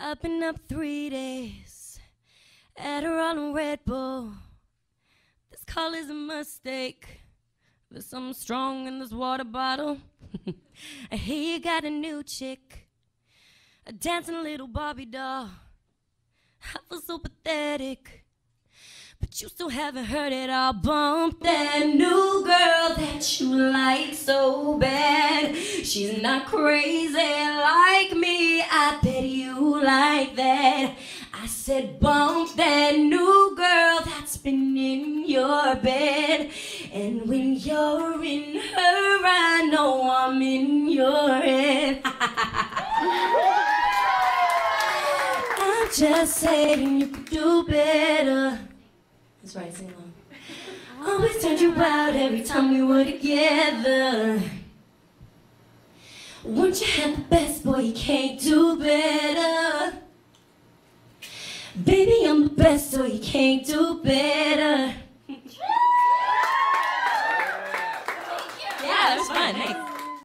I've been up three days. Adderall and Red Bull. This call is a mistake. There's something strong in this water bottle. I hear you got a new chick. A dancing little Barbie doll. I feel so pathetic. But you still haven't heard it all. Bump that new girl that you like so bad. She's not crazy like me. I said, bump that new girl that's been in your bed. And when you're in her, I know I'm in your head. I'm just saying you could do better. That's right, sing along. Always turned you out every time we were together. Once you had the best, boy, you can't do better. Baby, I'm the best, so you can't do better. yeah, that was fun. Thanks.